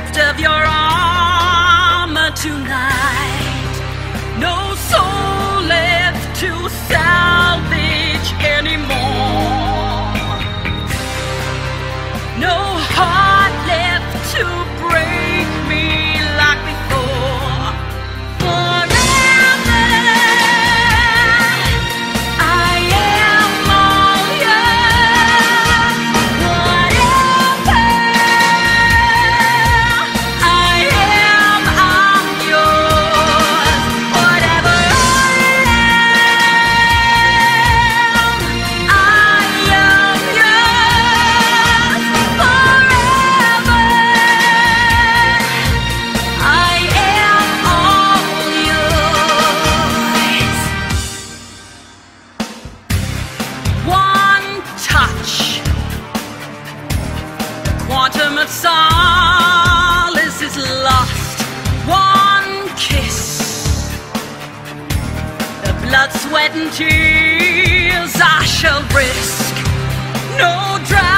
depth of your armor tonight. No soul left to salvage anymore. tears I shall risk no dry